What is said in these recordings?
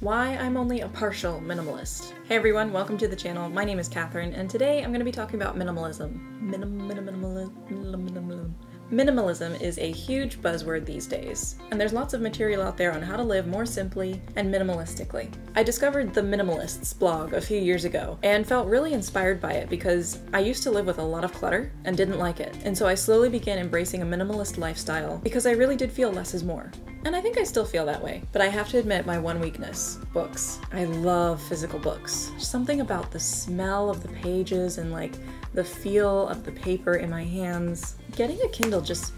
why I'm only a partial minimalist. Hey everyone, welcome to the channel. My name is Katherine, and today I'm going to be talking about minimalism. Minim, minim, minimalism. Minimalism. Is a huge buzzword these days, and there's lots of material out there on how to live more simply and minimalistically. I discovered the Minimalists blog a few years ago and felt really inspired by it because I used to live with a lot of clutter and didn't like it, and so I slowly began embracing a minimalist lifestyle because I really did feel less is more. And I think I still feel that way. But I have to admit my one weakness books. I love physical books. Something about the smell of the pages and like the feel of the paper in my hands. Getting a Kindle just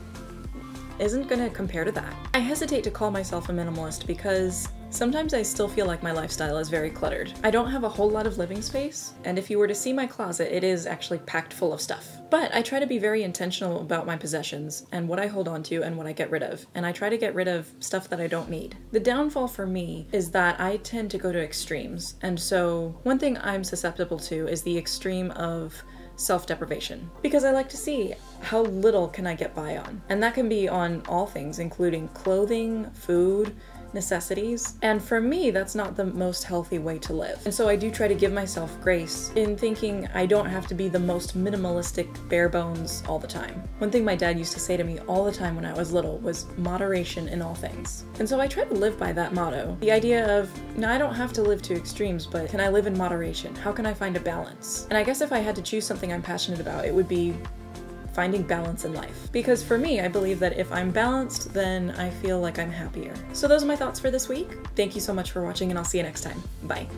isn't gonna compare to that. I hesitate to call myself a minimalist because Sometimes I still feel like my lifestyle is very cluttered. I don't have a whole lot of living space, and if you were to see my closet, it is actually packed full of stuff. But I try to be very intentional about my possessions and what I hold on to and what I get rid of, and I try to get rid of stuff that I don't need. The downfall for me is that I tend to go to extremes, and so one thing I'm susceptible to is the extreme of self-deprivation because I like to see how little can I get by on. And that can be on all things including clothing, food, necessities. And for me, that's not the most healthy way to live. And so I do try to give myself grace in thinking I don't have to be the most minimalistic bare bones all the time. One thing my dad used to say to me all the time when I was little was moderation in all things. And so I try to live by that motto. The idea of, now I don't have to live to extremes, but can I live in moderation? How can I find a balance? And I guess if I had to choose something I'm passionate about, it would be finding balance in life. Because for me, I believe that if I'm balanced, then I feel like I'm happier. So those are my thoughts for this week. Thank you so much for watching and I'll see you next time. Bye.